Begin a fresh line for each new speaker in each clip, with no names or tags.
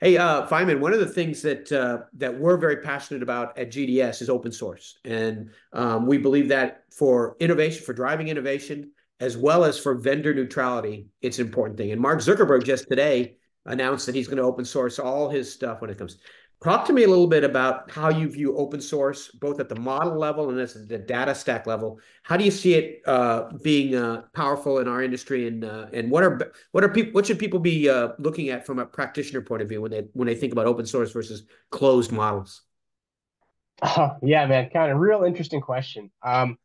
Hey, uh, Feynman, one of the things that uh, that we're very passionate about at GDS is open source, and um, we believe that for innovation, for driving innovation, as well as for vendor neutrality, it's an important thing. And Mark Zuckerberg just today announced that he's going to open source all his stuff when it comes. Talk to me a little bit about how you view open source, both at the model level and at the data stack level. How do you see it uh, being uh, powerful in our industry, and uh, and what are what are people what should people be uh, looking at from a practitioner point of view when they when they think about open source versus closed models?
Oh, yeah, man, kind of real interesting question. Um,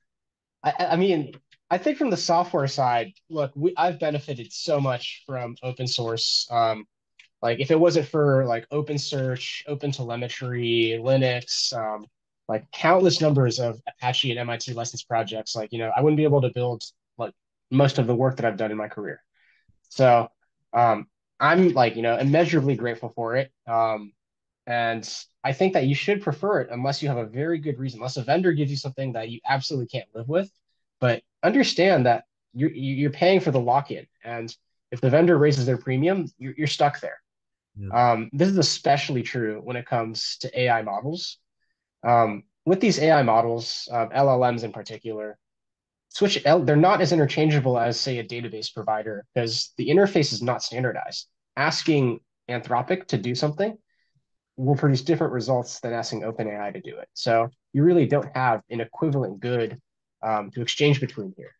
I, I mean, I think from the software side, look, we I've benefited so much from open source. Um, like if it wasn't for like OpenSearch, OpenTelemetry, Linux, um, like countless numbers of Apache and MIT licensed projects, like you know, I wouldn't be able to build like most of the work that I've done in my career. So um, I'm like you know immeasurably grateful for it. Um, and I think that you should prefer it unless you have a very good reason, unless a vendor gives you something that you absolutely can't live with. But understand that you're you're paying for the lock-in, and if the vendor raises their premium, you're, you're stuck there. Um, this is especially true when it comes to AI models. Um, with these AI models, uh, LLMs in particular, switch they're not as interchangeable as say a database provider because the interface is not standardized. Asking Anthropic to do something will produce different results than asking OpenAI to do it. So you really don't have an equivalent good um, to exchange between here.